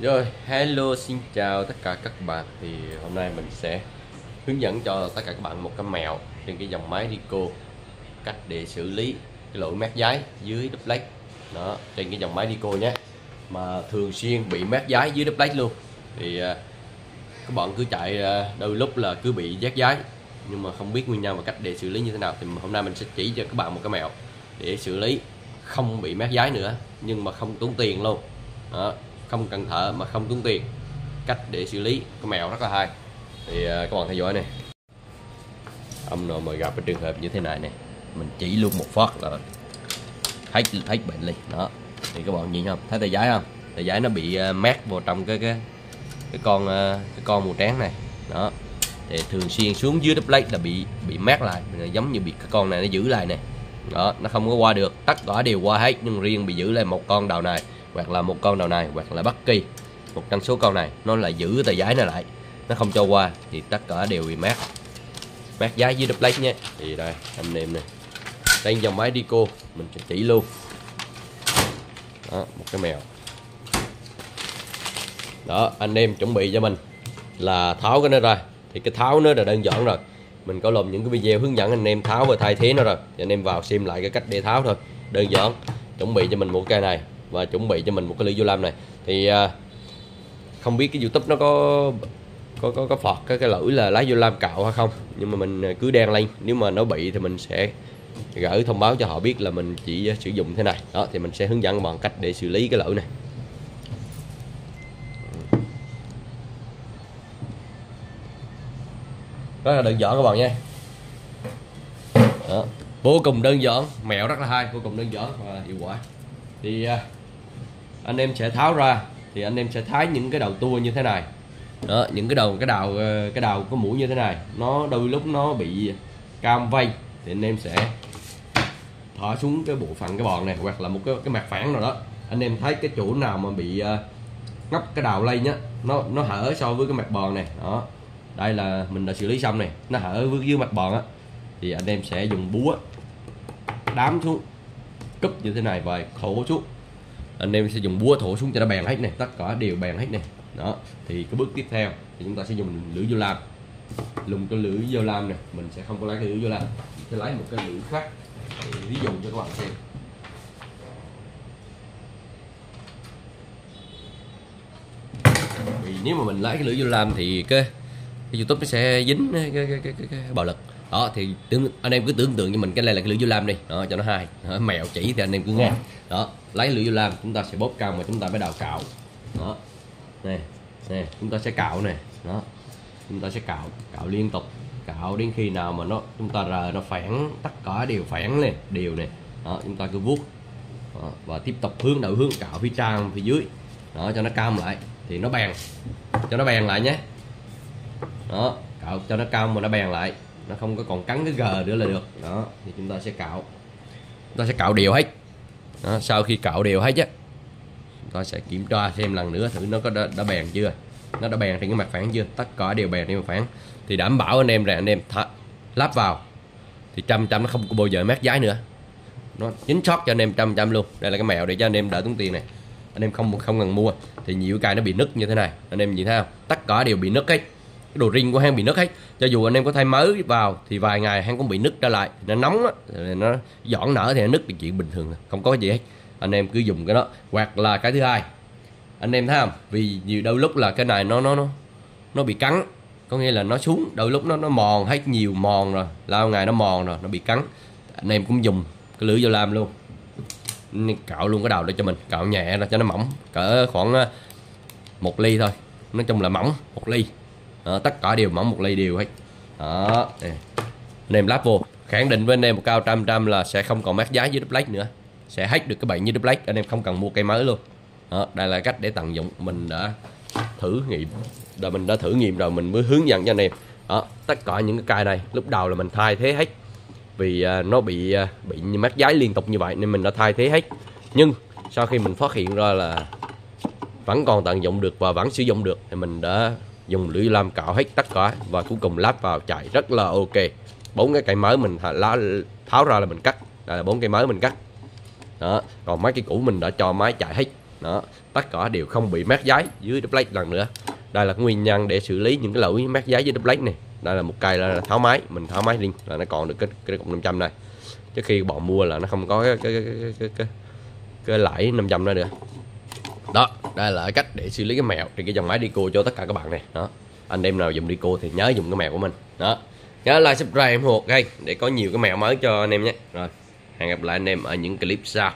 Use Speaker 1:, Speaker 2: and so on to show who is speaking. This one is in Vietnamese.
Speaker 1: Rồi, hello xin chào tất cả các bạn. Thì hôm nay mình sẽ hướng dẫn cho tất cả các bạn một cái mẹo trên cái dòng máy Rico Cách để xử lý cái lỗi mát giấy dưới duplex Đó, trên cái dòng máy Rico nhé Mà thường xuyên bị mát giấy dưới duplex luôn. Thì à, các bạn cứ chạy à, đôi lúc là cứ bị giác giấy, Nhưng mà không biết nguyên nhân và cách để xử lý như thế nào. Thì hôm nay mình sẽ chỉ cho các bạn một cái mẹo để xử lý không bị mát giấy nữa nhưng mà không tốn tiền luôn. Đó, không cần thở mà không tốn tiền. Cách để xử lý, cái mèo rất là hay. Thì à, các bạn theo dõi này ông nào mà gặp cái trường hợp như thế này này mình chỉ luôn một phát là hết hết bệnh liền. Đó. Thì các bạn nhìn không? Thấy tay giấy không? Tay giấy nó bị à, mát vào trong cái cái cái con à, cái con màu trắng này. Đó. Thì thường xuyên xuống dưới đắp lấy là bị bị mát lại. Giống như bị cái con này nó giữ lại này đó, nó không có qua được. Tất cả đều qua hết, nhưng riêng bị giữ lại một con đầu này hoặc là một con đầu này, hoặc là bất kỳ một trong số con này, nó lại giữ tờ giấy này lại. Nó không cho qua thì tất cả đều bị mát mát giấy dưới duplex nhé. Thì đây anh em này. Đây dòng máy Dico, mình sẽ chỉ luôn. Đó, một cái mèo. Đó, anh em chuẩn bị cho mình là tháo cái nó ra. Thì cái tháo nó là đơn giản rồi. Mình có làm những cái video hướng dẫn anh em tháo và thay thế nó rồi. Thì anh em vào xem lại cái cách để tháo thôi. Đơn giản. Chuẩn bị cho mình một cây này và chuẩn bị cho mình một cái lưỡi vô lam này. Thì à, không biết cái youtube nó có có có có phọt cái cái lưỡi là lá vô lam cạo hay không. Nhưng mà mình à, cứ đen lên. Nếu mà nó bị thì mình sẽ gửi thông báo cho họ biết là mình chỉ sử dụng thế này. Đó, thì mình sẽ hướng dẫn bằng cách để xử lý cái lưỡi này. Rất là đơn giản các bạn nha. Đó. vô cùng đơn giản, mẹo rất là hay, vô cùng đơn giản và hiệu quả. Thì à, anh em sẽ tháo ra, thì anh em sẽ thái những cái đầu tua như thế này. Đó, những cái đầu cái đầu ờ, cái đầu có mũi như thế này. Nó đôi lúc nó bị cam vây, thì anh em sẽ thở xuống cái bộ phận cái bòn này, hoặc là một cái cái mặt phẳng nào đó. Anh em thấy cái chỗ nào mà bị ờ, ngóc cái đầu lây nhá nó nó hở so với cái mặt bòn này. Đó, đây là mình đã xử lý xong này. Nó hở với dưới mặt bòn á, thì anh em sẽ dùng búa đám xuống, cúp như thế này, và khổ xuống anh em sẽ dùng búa thổ xuống cho nó bèn hết này tất cả đều bèn hết này đó thì cái bước tiếp theo thì chúng ta sẽ dùng lưỡi vô lam. Dùng cái lưỡi vô lam này mình sẽ không có lấy cái lưỡi vô lam mình sẽ lấy một cái lưỡi khác để ví dụ cho các bạn xem. Vì nếu mà mình lấy cái lưỡi vô lam thì cái cái youtube nó sẽ dính cái cái cái, cái, cái, cái bạo lực đó thì tưởng, anh em cứ tưởng tượng cho mình cái này là cái lưỡi vô lam đi. Đó cho nó đó, mèo chỉ thì anh em cứ nghe. Đó lấy lưỡi vô lam chúng ta sẽ bóp cong và chúng ta mới đào cạo. Đó nè nè chúng ta sẽ cạo nè. Đó chúng ta sẽ cạo cạo liên tục. Cạo đến khi nào mà nó chúng ta rờ nó phản tất cả đều phản lên đều này đó chúng ta cứ vuốt. Đó, và tiếp tục hướng đầu hướng cạo phía trang phía dưới. Đó cho nó cam lại. Thì nó bèn. Cho nó bèn lại nhé. Đó cạo cho nó cao mà nó bèn lại nó không có còn cắn cái g nữa là được. Đó thì chúng ta sẽ cạo. Chúng ta sẽ cạo đều hết. Đó, sau khi cạo đều hết á chúng ta sẽ kiểm tra thêm lần nữa thử nó có đã, đã bèn chưa. Nó đã bèn trên cái mặt phẳng chưa? Tất cả đều bèn trên mặt phẳng. Thì đảm bảo anh em rằng anh em th- lắp vào. Thì trăm trăm nó không có bao giờ mát giá nữa. Nó chính xác cho anh em trăm trăm luôn. Đây là cái mèo để cho anh em đỡ tốn tiền này. Anh em không không cần mua. Thì nhiều cái nó bị nứt như thế này. Anh em nhìn thấy không? Tất cả đều bị nứt hết cái đồ riêng của hang bị nứt hết cho dù anh em có thay mới vào thì vài ngày hang cũng bị nứt trở lại. Nó nóng á nó giãn nở thì nó nứt thì chuyện bình thường, không có gì hết. Anh em cứ dùng cái đó. Hoặc là cái thứ hai, anh em thấy không? Vì nhiều đôi lúc là cái này nó nó nó nó bị cắn. Có nghĩa là nó xuống, đôi lúc nó nó mòn hết nhiều mòn rồi. Lao ngày nó mòn rồi, nó bị cắn. Anh em cũng dùng cái lưỡi dao lam luôn. Cạo luôn cái đầu để cho mình, cạo nhẹ ra cho nó mỏng. Cỡ khoảng ờ, một ly thôi. Nói chung là mỏng, một ly đó, tất cả đều mỏng một ly đều hết. Đó anh em lắp vô. Khẳng định với anh em một cao trăm trăm là sẽ không còn mát giá dưới duplex nữa. Sẽ hết được cái bệnh như duplex anh em không cần mua cây mới luôn. Đó, đây là cách để tận dụng. Mình đã thử nghiệm. Rồi mình đã thử nghiệm rồi mình mới hướng dẫn cho anh em. Đó tất cả những cái cây này lúc đầu là mình thay thế hết. Vì uh, nó bị uh, bị mát giá liên tục như vậy nên mình đã thay thế hết. Nhưng sau khi mình phát hiện ra là vẫn còn tận dụng được và vẫn sử dụng được thì mình đã dùng lưỡi lam cạo hết tất cả và cuối cùng lắp vào chạy rất là ok. Bốn cái cây mới mình lá tháo ra là mình cắt. Đây là bốn cây mới mình cắt. Đó còn mấy cây cũ mình đã cho máy chạy hết. Đó tất cả đều không bị mát giấy dưới duplex lần nữa. Đây là nguyên nhân để xử lý những cái lỗi mát giấy dưới duplex này. Đây là một cây là tháo máy mình tháo máy đi là nó còn được cái cái cục 500 này. Trước khi bọn mua là nó không có cái cái cái cái, cái, cái, cái lãi 500 đó nữa đó, đây là cách để xử lý cái mèo trên cái dòng máy Dico cho tất cả các bạn này. Đó, anh em nào dùng Dico thì nhớ dùng cái mèo của mình. Đó, nhớ like, subscribe em hộ đây để có nhiều cái mèo mới cho anh em nhé. Rồi, hẹn gặp lại anh em ở những clip sau.